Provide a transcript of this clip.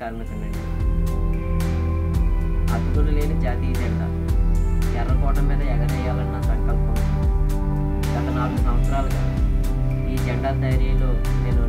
కార్మికుడినండి అద్దులు లేని జాతీయ జెండా. ఎర్రకోట మీద ఎగరేయాలన్న సంకల్పం. గత నాలుగు సంవత్సరాలుగా ఈ జెండా తయారీలో నేను